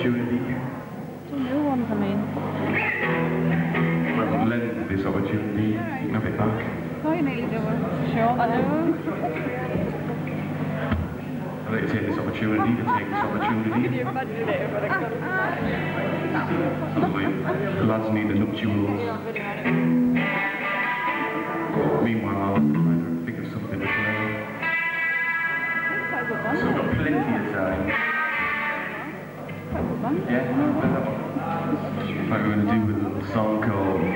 opportunity. Two new ones, I mean. Well, lend this opportunity. You can have it back. Oh, you nearly do it. Sure. I know. I'd like to take this opportunity to take this opportunity. you imagine it? But I. Absolutely. The lads need the nuptials. Meanwhile, Yeah. Like we're going to do with a little song called